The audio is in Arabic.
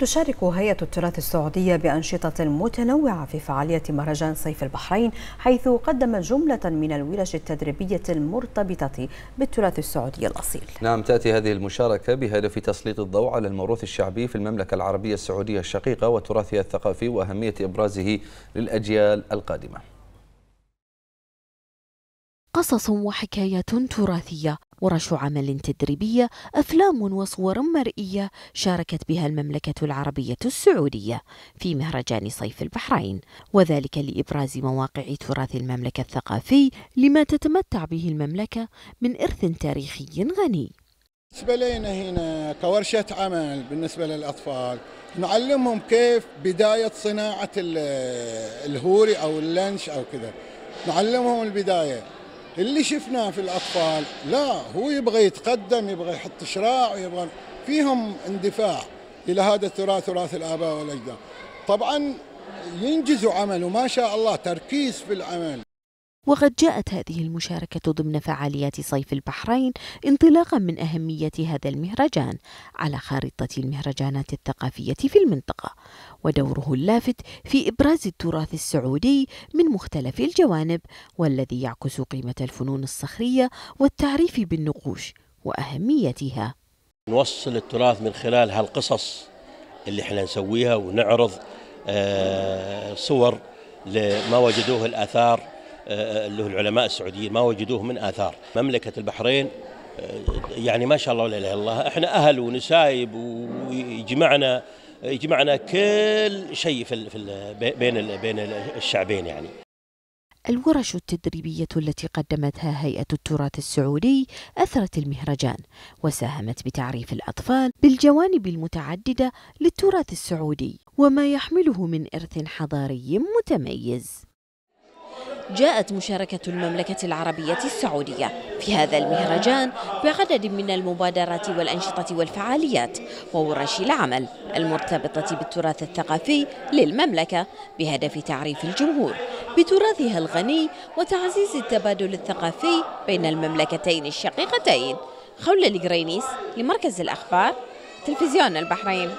تشارك هيئة التراث السعودية بأنشطة متنوعة في فعالية مهرجان صيف البحرين حيث قدم جملة من الورش التدريبية المرتبطة بالتراث السعودي الأصيل. نعم تأتي هذه المشاركة بهدف تسليط الضوء على الموروث الشعبي في المملكة العربية السعودية الشقيقة وتراثها الثقافي وأهمية إبرازه للأجيال القادمة. قصص وحكايات تراثية. ورش عمل تدريبية أفلام وصور مرئية شاركت بها المملكة العربية السعودية في مهرجان صيف البحرين وذلك لإبراز مواقع تراث المملكة الثقافي لما تتمتع به المملكة من إرث تاريخي غني. بالنسبة لنا هنا كورشة عمل بالنسبة للأطفال نعلمهم كيف بداية صناعة الهوري أو اللانش أو كذا. نعلمهم البداية. اللي شفناه في الأطفال لا هو يبغى يتقدم يبغى يحط شراع يبغى فيهم اندفاع إلى هذا التراث تراث الآباء والأجداد. طبعا ينجزوا عمل وما شاء الله تركيز في العمل. وقد جاءت هذه المشاركة ضمن فعاليات صيف البحرين انطلاقا من أهمية هذا المهرجان على خارطة المهرجانات الثقافية في المنطقة ودوره اللافت في إبراز التراث السعودي من مختلف الجوانب والذي يعكس قيمة الفنون الصخرية والتعريف بالنقوش وأهميتها. نوصل التراث من خلال هالقصص اللي إحنا نسويها ونعرض صور لما وجدوه الآثار اللي هو العلماء السعوديين ما وجدوه من آثار. مملكة البحرين يعني ما شاء الله ولا إله إلا الله إحنا أهل ونسايب ويجمعنا يجمعنا كل شيء في بين بين الشعبين يعني. الورش التدريبية التي قدمتها هيئة التراث السعودي أثرت المهرجان وساهمت بتعريف الأطفال بالجوانب المتعددة للتراث السعودي وما يحمله من إرث حضاري متميز. جاءت مشاركة المملكة العربية السعودية في هذا المهرجان بعدد من المبادرات والأنشطة والفعاليات وورش العمل المرتبطة بالتراث الثقافي للمملكة بهدف تعريف الجمهور بتراثها الغني وتعزيز التبادل الثقافي بين المملكتين الشقيقتين. خولة القرينيس لمركز الأخبار تلفزيون البحرين.